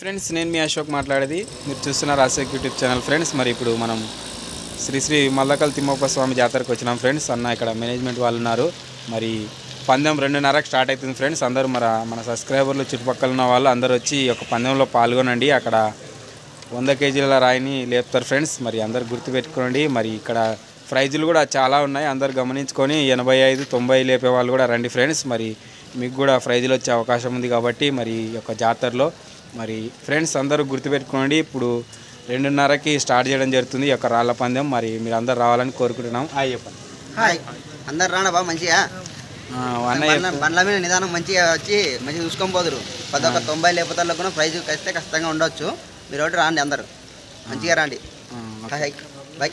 Friends నేను మీ అశోక్ మాట్లాడేది. మీరు చూస్తున్నారు అశోక్ యూట్యూబ్ ఛానల్ ఫ్రెండ్స్. మరి ఇప్పుడు మనం శ్రీ శ్రీ మల్లకల్ తిమ్మప్ప స్వామి జాతరకు వచ్చినాం ఫ్రెండ్స్. అన్న ఇక్కడ మేనేజ్మెంట్ వాళ్ళు ఉన్నారు. మరి పందెం రెండున్నరకు స్టార్ట్ అవుతుంది ఫ్రెండ్స్. అందరూ మన మన సబ్స్క్రైబర్లు చుట్టుపక్కల ఉన్న వాళ్ళు అందరూ వచ్చి ఒక పందెంలో పాల్గొనండి. అక్కడ వంద కేజీల రాయిని లేపుతారు ఫ్రెండ్స్. మరి అందరు గుర్తుపెట్టుకోండి మరి ఇక్కడ ప్రైజులు కూడా చాలా ఉన్నాయి. అందరు గమనించుకొని ఎనభై ఐదు తొంభై లేపే వాళ్ళు కూడా రండి ఫ్రెండ్స్. మరి మీకు కూడా ప్రైజులు వచ్చే అవకాశం ఉంది కాబట్టి మరి ఈ యొక్క జాతరలో మరి ఫ్రెండ్స్ అందరూ గుర్తుపెట్టుకోండి ఇప్పుడు రెండున్నరకి స్టార్ట్ చేయడం జరుగుతుంది ఈ యొక్క రాళ్ళ పందెం. మరి మీరు అందరు రావాలని కోరుకుంటున్నాం. హాయ్ చెప్పండి. హాయ్. అందరు రానా బా మంచిగా? బండ్ల మీద నిదానం మంచిగా వచ్చి మంచిగా చూసుకొని పోదురు. పది ఒక తొంభై లేకపోతే కూడా ప్రైజ్ ఖచ్చితంగా ఖచ్చితంగా ఉండొచ్చు. మీరు ఒకటి రాండి అందరు. మంచిగా రండి. బాయ్.